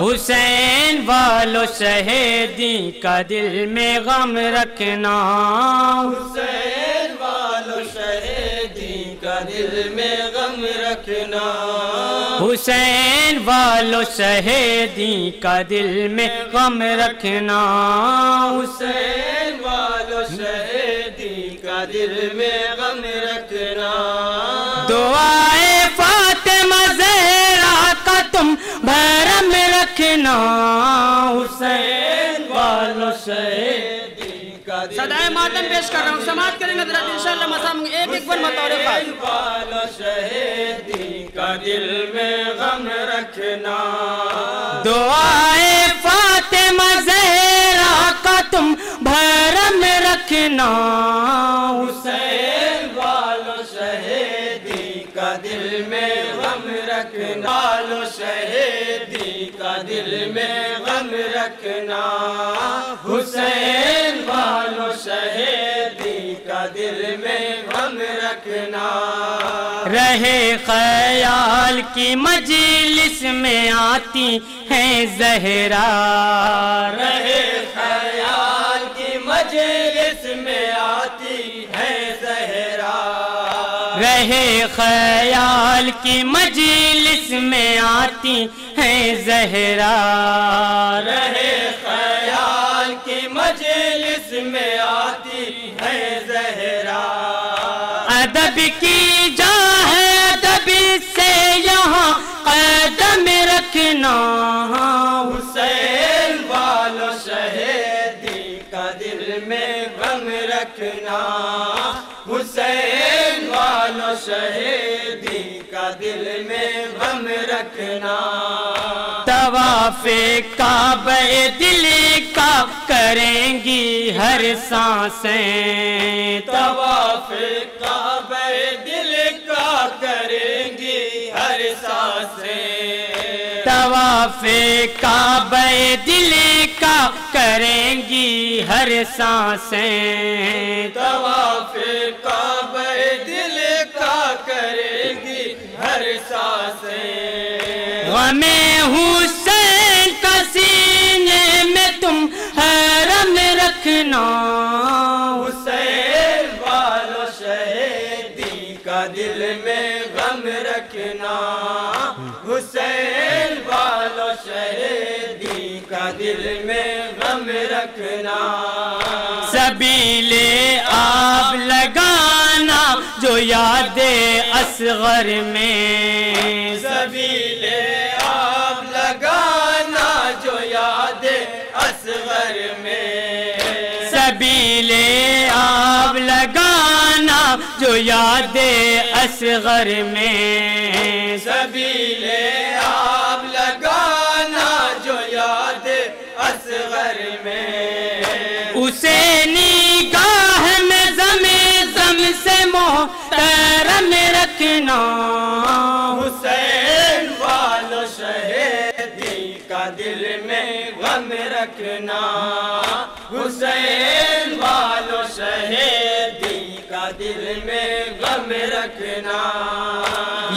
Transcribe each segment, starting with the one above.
हुसैन वालो शहीदी का दिल में गम रखना। हुसैन वालो शहीदी का दिल में गम रखना। हुसैन वालो शहीदी का दिल में गम रखना। हुसैन वालो शहीदी का दिल में गम रखना। दुआए फातिमा जहरा का तुम भरम हुसैन वालो सदाए मातम पेश कर रहा हूँ। समाप्त करेंगे जरा इंशाल्लाह मसाम एक एक बन बतौर वालो शहीदी का दिल में गम रखना। दुआए फातिमा जहरा का तुम भरम रखना। रखना। हुसैन वालो शहीदी का दिल में गम रखना। रहे ख्याल की मजलिस में आती हैं जहरा। रहे ख्याल की मजलिस में आती है जहरा। रहे ख्याल की मजलिस में आती हैं जहरा। रहे ख्याल की मजलिस में आती है जहरा। अदब की जा है अदब से यहाँ कदम रखना। हुसैन वालो शहीदी का दिल में गम रखना। हुसैन वालो शहीदी का दिल में गम रखना। तवाफे काबे दिल का करेंगी हर साँसें। तवाफ काबे दिल का करेंगी हर साँसें। तवाफे काबे दिल का करेंगी हर साँसें। तवाफ काबे गमे हुसैन का सीने में तुम हरम रखना। हुसैन वालो शहीदी का दिल में गम रखना। हुसैन वालो शहीदी का दिल में गम रखना। सबीले आप लगाना जो यादे असगर में। असगर में। सबीले आप लगाना जो यादे असगर में। सबीले आप लगाना जो याद असगर में। उसे निगाह में जमे जम से मोहतरम रखना। हुसैन गम रखना। हुसैन वालो शहीदी का दिल में गम रखना।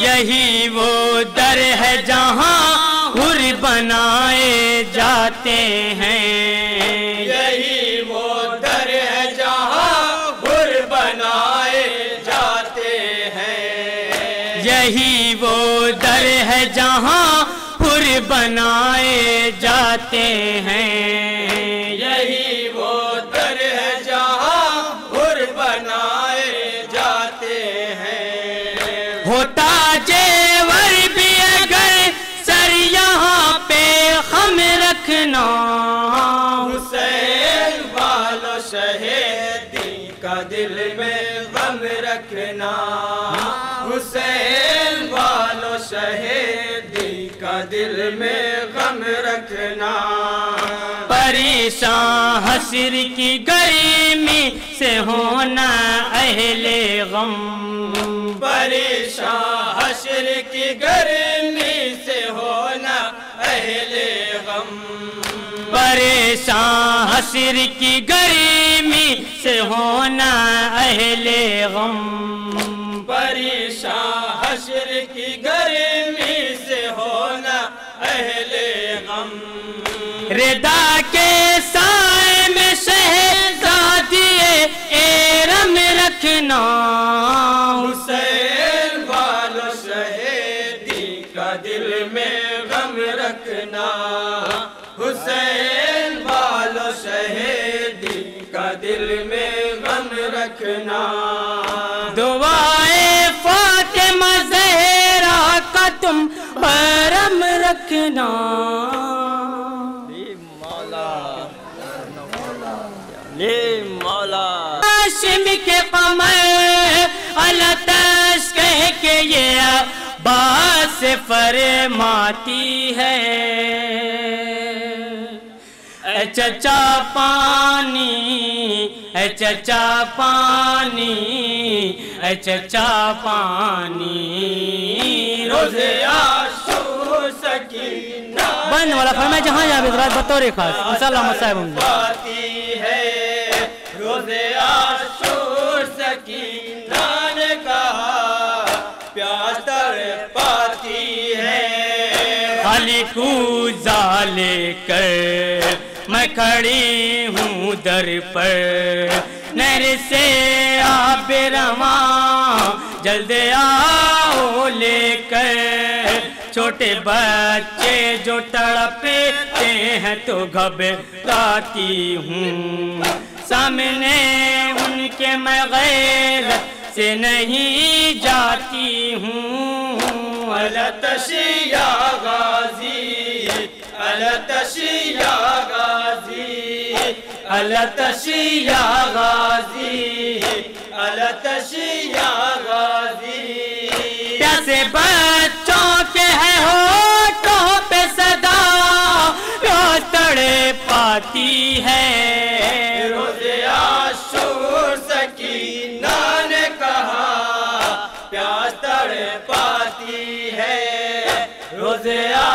यही वो दर है जहाँ हुर बनाए जाते हैं। यही वो दर है जहाँ हुर बनाए जाते हैं। यही वो दर है जहाँ हुर बनाए जाते हैं। यही वो दर है जहाँ हुर बनाए जाते हैं। होता जेवर भी अगर सर यहाँ पे हम रखना। हुसैन वालो शहीदी का दिल में गम रखना। हुसैन वालो शहीदी दिल में गम रखना। परेशान हसर की गर्मी से होना अहले गम। परेशान हशर की गर्मी से होना अहले गम। परेशान हसर की गर्मी से होना अहले गम परेशान हशर की गर्मी से होना अहले गम। रेदा के साए में शहजादी एरम रखना। हुसैन वालो शहीदी का दिल में गम रखना। हुसैन वालो शहीदी का दिल में गम रखना। दुआए फातिमा जहरा का तुम परम रखना। ले मौला। हाशिम के कमर अलतश कह के ये बात से फरमाती है। चचा पानी ए चचा पानी ए चचा पानी रोज़े आशूर सकीना। बंद वाला फरमाए जहाँ रात बतौर खास। मसाला मसाहब कूजा लेकर मैं खड़ी हूँ दर पर। नर से आप रवा, जल्द आओ लेकर। छोटे बच्चे जो तड़पते हैं तो घबराती हूँ। सामने उनके मैं गैर से नहीं जाती हूँ। अलतशिया गाजी अलतशिया गाजी अलतशिया गाजी अलतशिया गाजी। प्यासे बच्चों के है होठों पे सदा तड़े पाती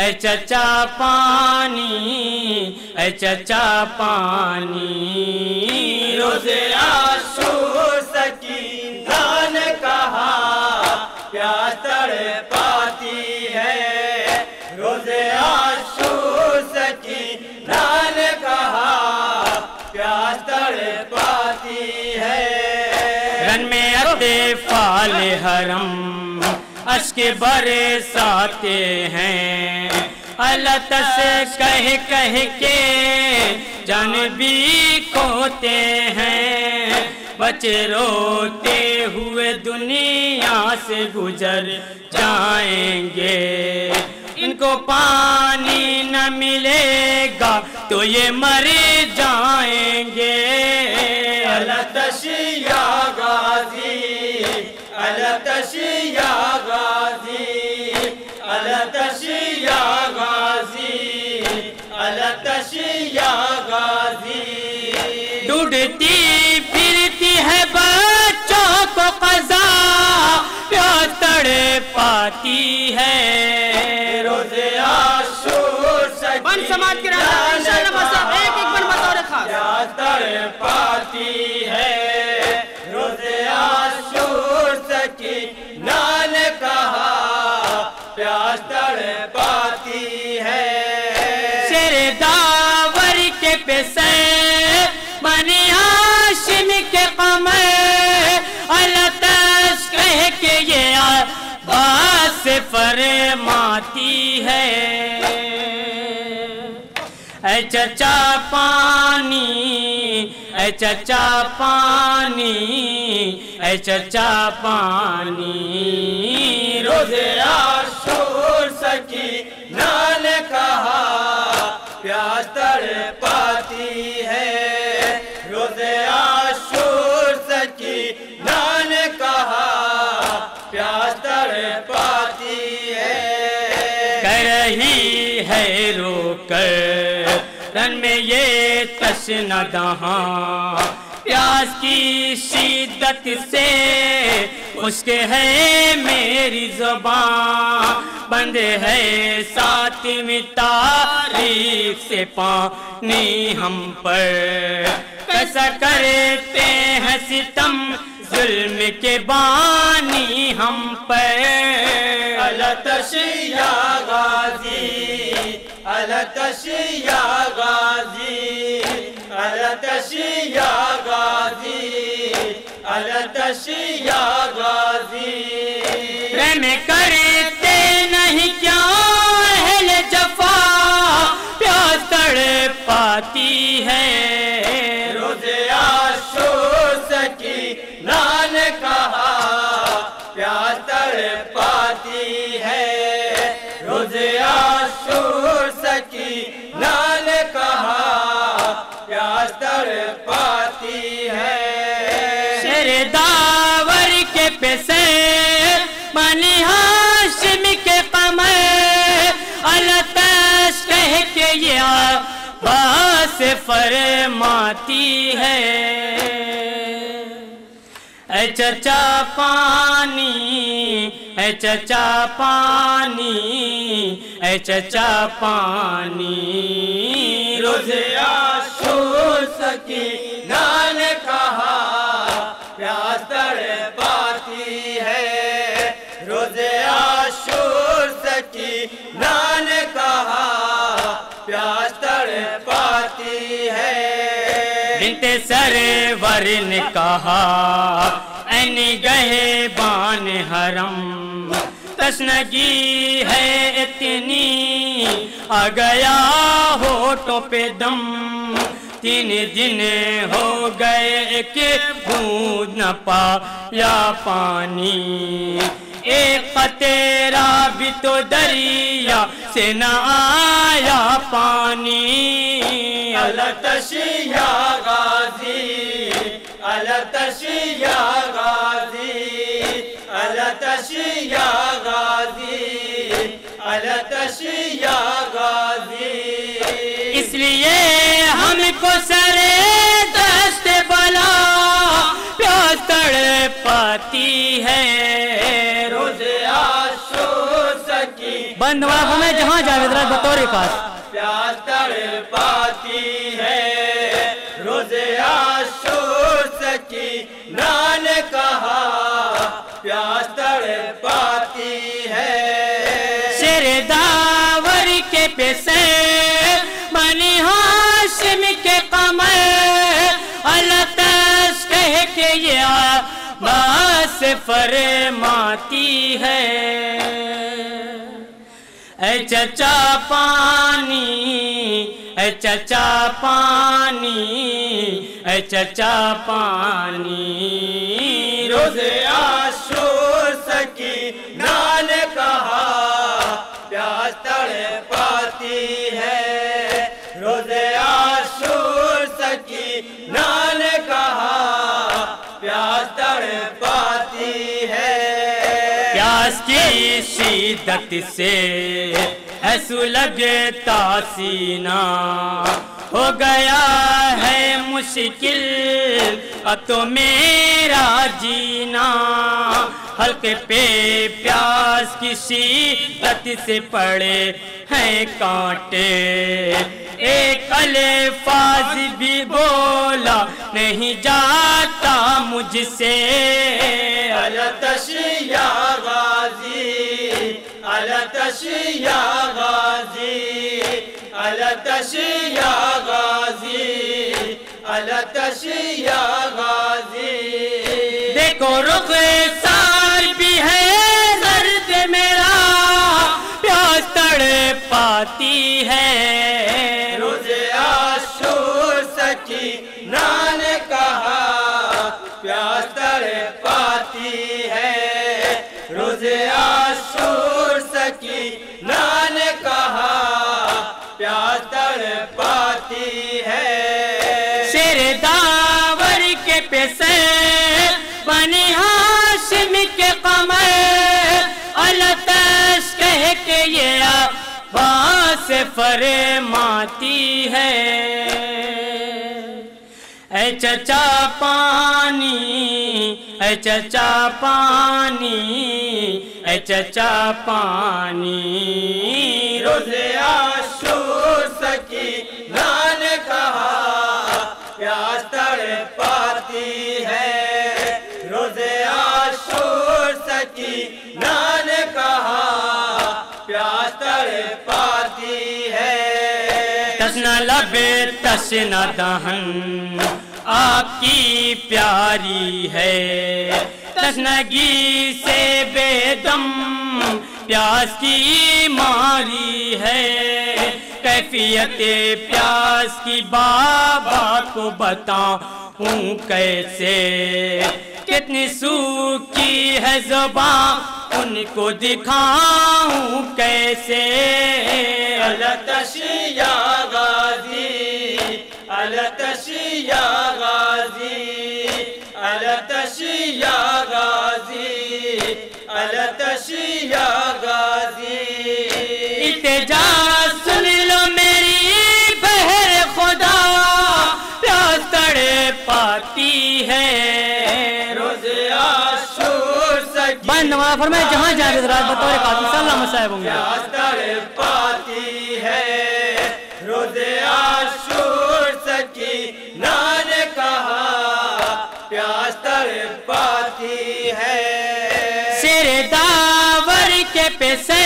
ऐ चचा पानी, ऐ चचा पानी, रोज़े आशूर सकीना ने कहा प्यास तड़ पाती है। रोज़े आशूर सकीना ने कहा प्यास तड़ पाती है। रन में अरदे फाल हरम। अश्के बरसाते हैं। अलत से कह कह के जन भी खोते हैं। बच्चे रोते हुए दुनिया से गुजर जाएँगे। इनको पानी न मिलेगा तो ये मर जाएँगे। अलतशिया गाजी अलतशिया गाजी अलतशिया गाजी अलतशिया गाजी। ढूंढती फिरती है बच्चों को कजा तड़े पाती है। रोज़े आशूर बन समाज के रहना एक एक बन बतौर खास। प्यास तड़ पाती है। पेशे बनी हाशिम के कमर अलतश कह के ये बात से फरमाती है। चचा पानी, ऐ चचा पानी, ऐ चचा पानी, रोज़े आशूर सकी नान कहा प्यास तड़ रन में ये तशना दहा। प्यास की शिद्दत से उसके है मेरी ज़ुबान। बंद है सातवीं तारीख से पानी हम पर। कैसा करते हैं सितम जुल्म के बानी हम पर। अलतशिया गाजी अलतशिया गाजी अलतशिया गाजी अलतशिया गाजी। प्रेम करते नहीं क्या अहल जफा प्यास तड़ पाती है। पाती है। रोज़े आशोस की नान कहा प्यास तड़ पाती है। शेरदावर के पैसे बनी हाशिम के कमर, अलतश कह के ये बास फरमाती है। ऐ चचा पानी ऐ चचा पानी ऐ चचा पानी। रोज़े आशो सकी नान कहा प्यास तड़ पाती है। रोज़े आशो सकी नान कहा प्यास तड़ पाती है। सरवर ने कहा ऐनी गहे बान हरम। तस्नगी है इतनी, आ गया होठों पे दम। तीन दिन हो गए कि बूंद न पाया पानी। एक तेरा भी तो दरिया से न आया पानी। अलतशिया अलतशिया गाजी अलतशिया गाजी अलतशिया गाजी। इसलिए हमको सरे दस्त बला प्यास तड़ पाती है। रोज़े आशोस की बंधवा में जहाँ जावेद बतौर खास प्यास तड़ पाती है। प्यास पाती है। दावर के पैसे बनी हाशिम के कमर अलतश कह के ये बास फरमाती है। चचा पानी चचा पानी चचा पानी, रोज़ आशोस की से ऐसू लगता सीना हो गया है मुश्किल, अब तो मेरा जीना। हल्के पे प्यास की शिद्दत से पड़े हैं कांटे। एक अल्फाज भी बोला नहीं जाता मुझसे। अलतशिया गाजी अलतशिया गाजी अलतशिया गाजी अलतशिया गाजी। देखो रुख सार भी है दर्द मेरा प्यास तड़ पाती है। पाती है। रोज़े आशोस की नान कहा प्यास तड़ पाती है। शेर दावर के पैसे बनी हाशिम के कमर अलतश कह के ये बास से फरमाती है। चचा पानी, ऐ चचा पानी, ऐ चचा पानी। रोज़े आशूर सकी नान कहा प्यास तड़ पाती है। रोज़े आशूर सकी नान कहा प्यास तड़ पाती है तसना लबे तसना दहन। आपकी प्यारी है। तसनगी से बेदम प्यास की मारी है। कैफियत प्यास की बाबा को बताऊँ कैसे। कितनी सूखी है ज़ुबान, उनको दिखाऊँ कैसे। अलतशिया गाजी, अलतशिया गाजी गाजी। सुन लो मेरी बहर खुदा प्यास तड़े पाती है। रोज आशूर सकी बंद नमाज़ फरमाए जहाँ जावेद राज बतौर काजी सल्लल्लाहु अलैहि वसल्लम प्यास तड़ पाती है। रोज आशूर पाती है। सिर दावर के पैसे,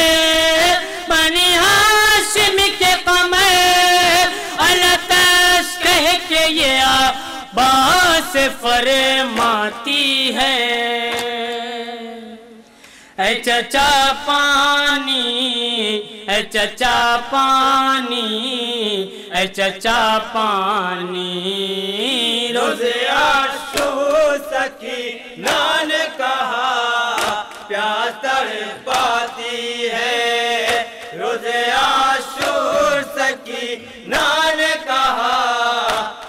बनी हाशिम के कमर अलतश कह के ये बास फरमाती है। चचा पानी ऐ चचा पानी, ऐ चचा पानी, रोज आशू सकी नान कहा प्यास पाती है। रोज़े आशू सखी नान कहा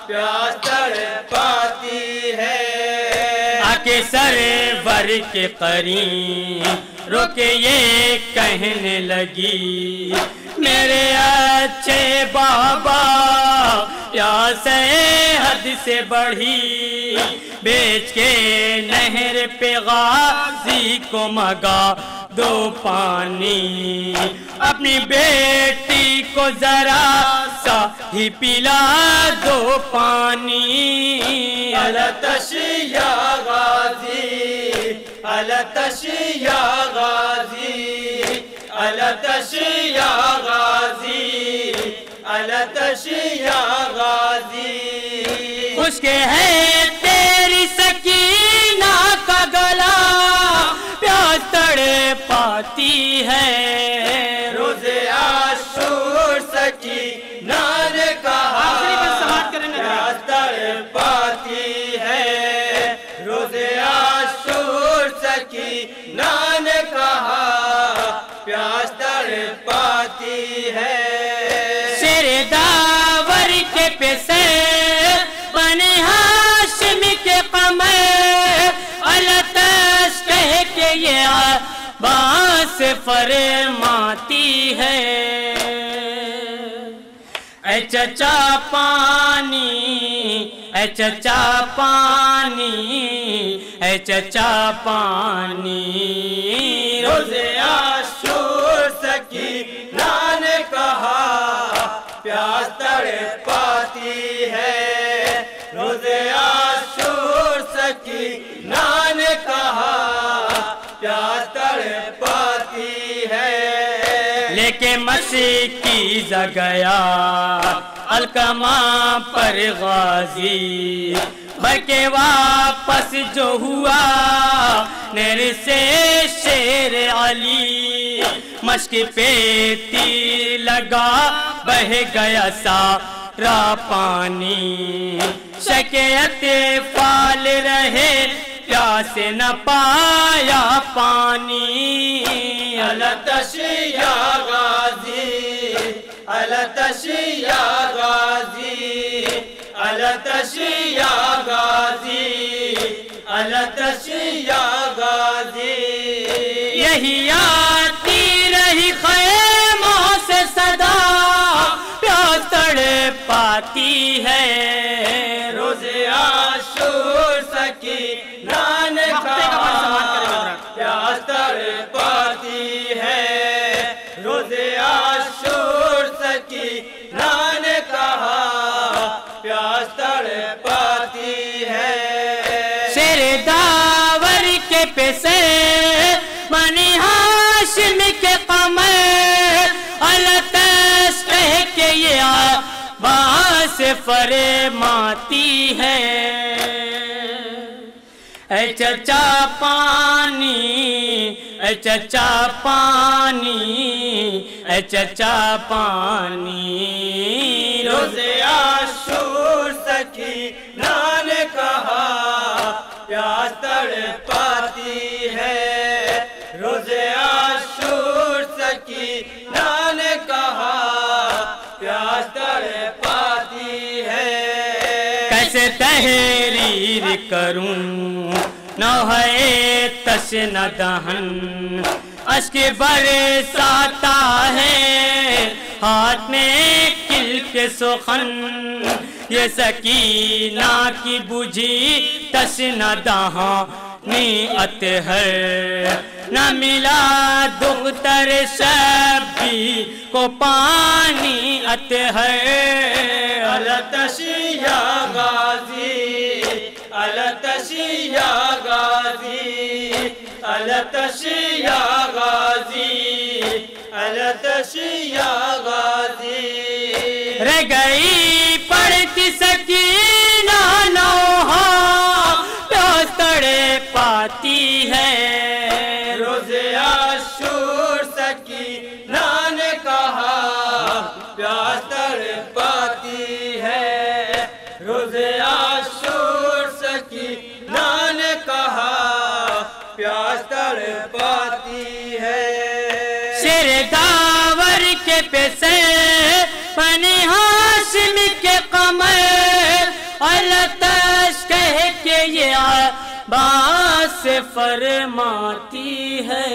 प्यास आके सरवर के करीब रुके ये कहने लगी, मेरे अच्छे बाबा, प्यास है हद से बढ़ी, बेच के नहर पे गाजी को मगा दो पानी, अपनी बेटी को जरा सा ही पिला दो पानी। अलतशिया अलतशिया गाजी अलतशिया गाजी अलतशिया गाजी। उसके है तेरी सकीना का गला प्यास तड़े पाती है। पेशे बने हाशिम के कमर अलतश कह के ये बास फरमाती है। ऐ चचा पानी, ऐ चचा पानी चचा पानी, रोज़े आशूर सकी नान कहा, प्यास तड़ लेके मसी की जगया, अलकमा पर गाजी। भर के वापस जो हुआ, नेर से शेर अली। मश्क पे तीर लगा, बह गया सारा पानी। शकयत फाल रहे प्यास न पाया पानी। अलतशिया गाजी अलतशिया गाजी अलतशिया गाजी अलतशिया गाजी। यही आती रही खैमों से सदा प्यास तड़ पाती है। रोज़े आशूर सकी तड़ पाती है। रोज़े आशूर सकी नान कहा, प्यास तड़ पाती है। शेर दावर के पेशे के ये बास फरमाती है। चचा पानी चचा पानी चचा पानी। रोज़े आशूर सखी नान कहा प्यास तड़ कैसे तहरीर करूँ, न है तस न दहन। अश्क बरसाता है, हाथ में किल के सुखन। ये सकीना की बुझी तस न दहा नीयत है। न मिला दुख्तर सभी को पानी अत है। अलतशिया गाजी अलतशिया गाजी अलतशिया गाजी अलतशिया गाजी। रह गई पढ़ती नौहा प्यास तड़े पाती तड़ पाती है। रोज़े आशूर सकी नान कहा प्यास तड़ पाती है। शेर दावर के पेशे पनी हाशिम के कमर अलतश कह के ये बास फरमाती है।